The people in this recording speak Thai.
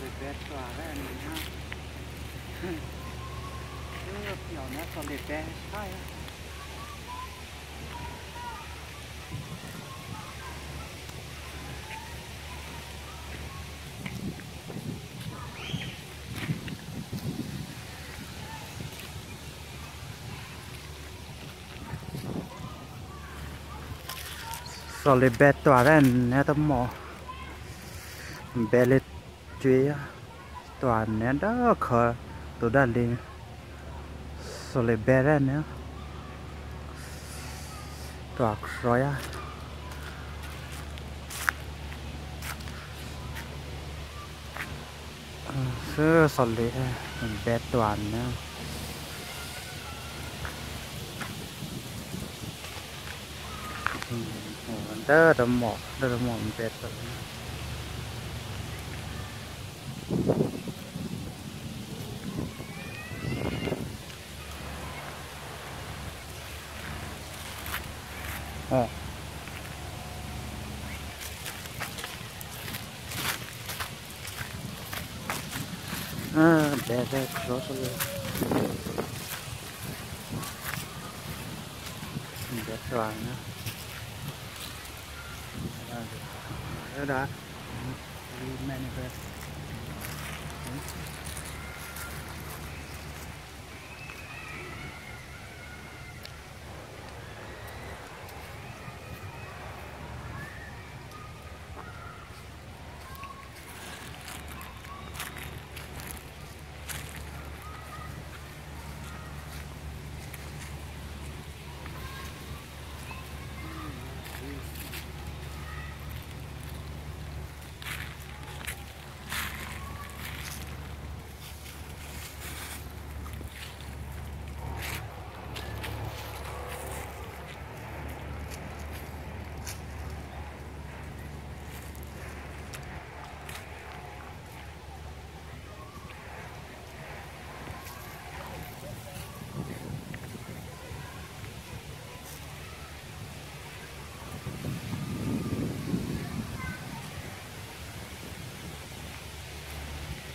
เดยเบสตัวแรกนี่ฮะเออเดี๋ยวนะตอเด็กแบสใช่ตอนเลยแบตตัวแรกเนีะท่านหมอแบล็ตจุยตัวนี้ดอกตัวด้านลิงสเลยเบรนเนี่ยตัวคร้อยสเลยเนบตัวนี้เดอร์ดมอกเดอร์ดมอเป็ดตัวนี้ Ờ. à. à bé bé rõ số lượng bé toàn nữa đó đó manifest